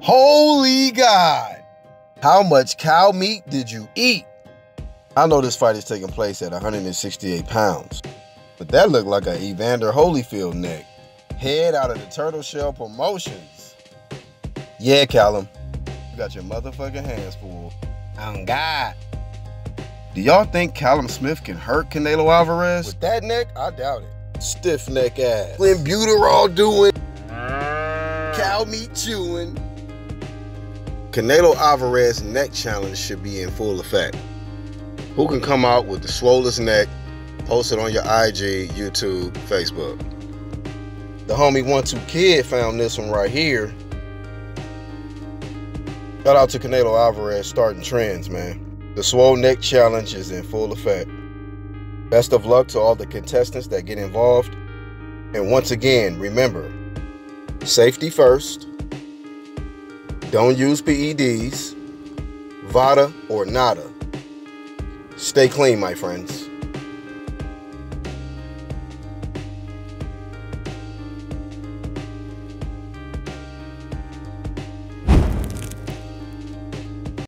Holy God! How much cow meat did you eat? I know this fight is taking place at 168 pounds, but that looked like a Evander Holyfield neck. Head out of the Turtle Shell Promotions. Yeah, Callum, you got your motherfucking hands full. On God. Do y'all think Callum Smith can hurt Canelo Alvarez? With that neck, I doubt it. Stiff neck ass. Clenbuterol doing. Cow meat chewing. Canelo Alvarez neck challenge should be in full effect. Who can come out with the swollest neck? Post it on your IG, YouTube, Facebook. The homie One Two Kid found this one right here. Shout out to Canelo Alvarez starting trends, man. The Swole Neck Challenge is in full effect. Best of luck to all the contestants that get involved. And once again, remember safety first. Don't use PEDs, VADA or nada. Stay clean, my friends.